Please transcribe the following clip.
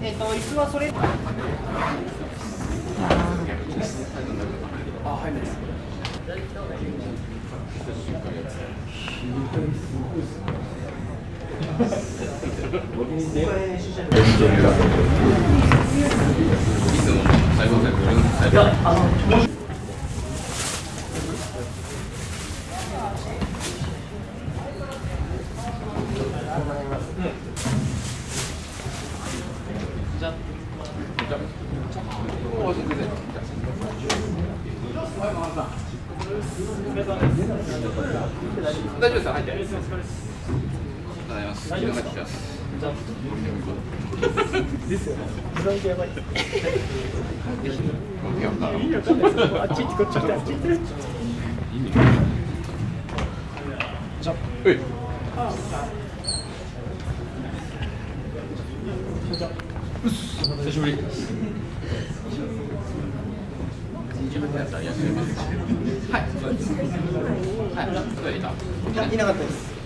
えっと椅子はそれあはい。です大丈夫です入ってあ。りがとうございます昨日入ってきますですあっち行ってこっち行ってあっち行っ。あはい久しぶり。はい。はい、い。なかったです